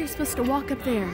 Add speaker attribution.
Speaker 1: you're supposed to walk up there.